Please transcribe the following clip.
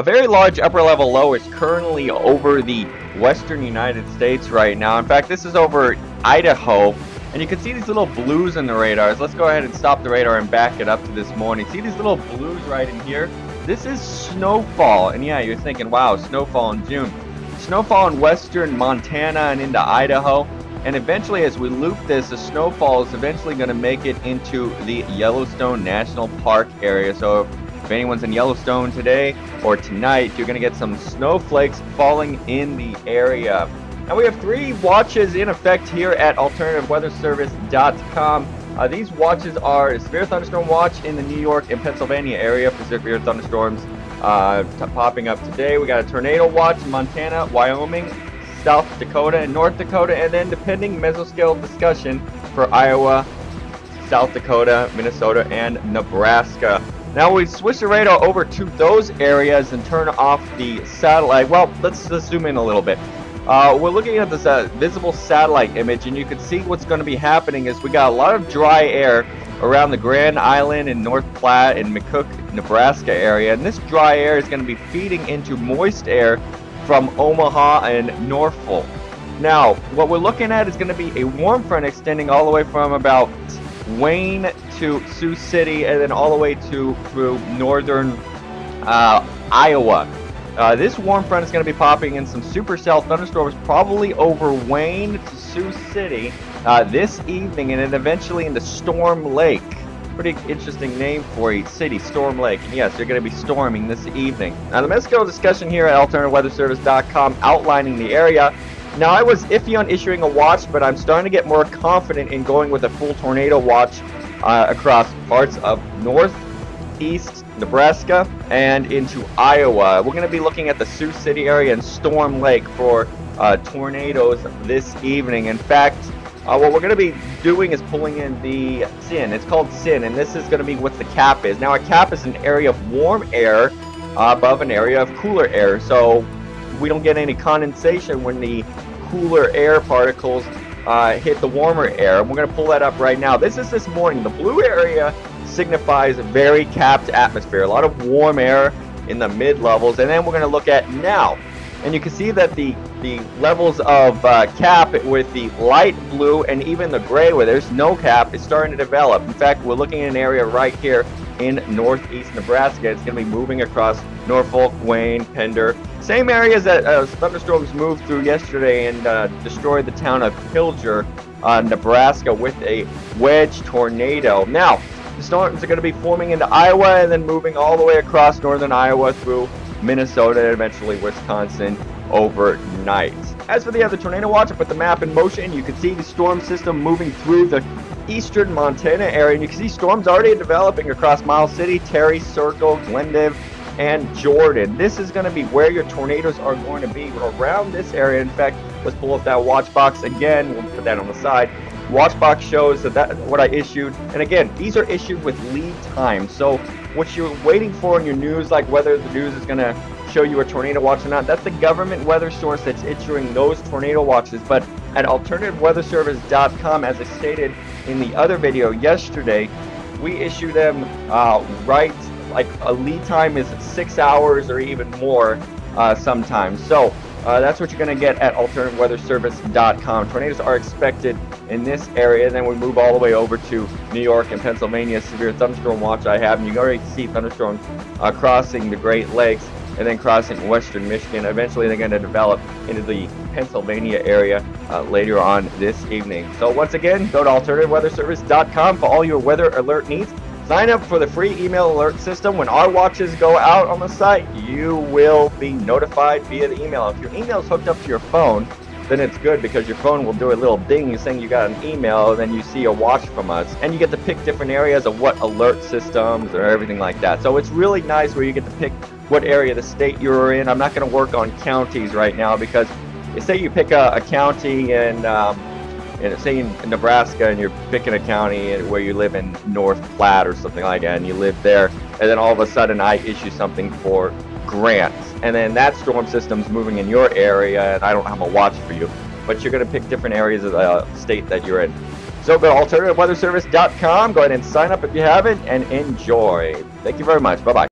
A very large upper level low is currently over the western United States right now. In fact, this is over Idaho. And you can see these little blues in the radars. Let's go ahead and stop the radar and back it up to this morning. See these little blues right in here? This is snowfall. And yeah, you're thinking, wow, snowfall in June. Snowfall in western Montana and into Idaho. And eventually, as we loop this, the snowfall is eventually going to make it into the Yellowstone National Park area. So if anyone's in Yellowstone today or tonight, you're going to get some snowflakes falling in the area. Now we have three watches in effect here at AlternativeWeatherService.com. Uh, these watches are a severe thunderstorm watch in the New York and Pennsylvania area for severe thunderstorms uh, popping up today. We got a tornado watch in Montana, Wyoming, South Dakota, and North Dakota, and then depending mesoscale discussion for Iowa, South Dakota, Minnesota, and Nebraska. Now we switch the radar over to those areas and turn off the satellite. Well, let's zoom in a little bit. Uh, we're looking at this uh, visible satellite image, and you can see what's going to be happening is we got a lot of dry air around the Grand Island and North Platte and McCook, Nebraska area, and this dry air is going to be feeding into moist air from Omaha and Norfolk. Now, what we're looking at is going to be a warm front extending all the way from about Wayne to Sioux City and then all the way to through northern uh, Iowa. Uh, this warm front is going to be popping in some supercell thunderstorms probably over Wayne to Sioux City uh, this evening and then eventually into Storm Lake. Pretty interesting name for a city, Storm Lake. And yes, they're going to be storming this evening. Now, the Mesoscale discussion here at AlternativeWeatherService.com outlining the area. Now, I was iffy on issuing a watch, but I'm starting to get more confident in going with a full tornado watch uh, across parts of north, east, Nebraska, and into Iowa. We're going to be looking at the Sioux City area and Storm Lake for uh, tornadoes this evening. In fact, uh, what we're going to be doing is pulling in the CIN. It's called CIN, and this is going to be what the cap is. Now, a cap is an area of warm air uh, above an area of cooler air, so we don't get any condensation when the cooler air particles uh, hit the warmer air. And we're going to pull that up right now. This is this morning. The blue area signifies a very capped atmosphere, a lot of warm air in the mid levels. And then we're going to look at now. And you can see that the, the levels of uh, cap with the light blue and even the gray where there's no cap is starting to develop. In fact, we're looking at an area right here in northeast Nebraska. It's going to be moving across Norfolk, Wayne, Pender. Same areas that uh, thunderstorms moved through yesterday and uh, destroyed the town of Pilger, uh, Nebraska with a wedge tornado. Now, the storms are going to be forming into Iowa and then moving all the way across northern Iowa through Minnesota and eventually Wisconsin overnight. As for the other tornado watch, I put the map in motion. You can see the storm system moving through the eastern Montana area, and you can see storms already developing across Miles City, Terry Circle, Glendive, and Jordan. This is going to be where your tornadoes are going to be around this area. In fact, let's pull up that watch box again. We'll put that on the side. Watch box shows that that what I issued, and again, these are issued with lead time. So what you're waiting for in your news, like whether the news is going to show you a tornado watch or not, that's the government weather source that's issuing those tornado watches. But at alternativeweatherservice.com, as I stated in the other video yesterday, we issue them uh, right, like a lead time is six hours or even more uh, sometimes. So uh, that's what you're going to get at alternativeweatherservice.com. Tornadoes are expected in this area. Then we move all the way over to New York and Pennsylvania. Severe thunderstorm watch I have. And you already see thunderstorms uh, crossing the Great Lakes and then crossing western Michigan. Eventually, they're going to develop into the Pennsylvania area uh, later on this evening. So once again, go to alternativeweatherservice.com for all your weather alert needs. Sign up for the free email alert system. When our watches go out on the site, you will be notified via the email. If your email is hooked up to your phone, then it's good because your phone will do a little ding saying you got an email, then you see a watch from us, and you get to pick different areas of what alert systems or everything like that. So it's really nice where you get to pick what area of the state you're in. I'm not going to work on counties right now because say you pick a, a county and um, and say in Nebraska and you're picking a county where you live in North Platte or something like that, and you live there, and then all of a sudden I issue something for grants, and then that storm system's moving in your area, and I don't have a watch for you, but you're going to pick different areas of the uh, state that you're in. So go to alternativeweatherservice.com, go ahead and sign up if you haven't, and enjoy. Thank you very much. Bye bye.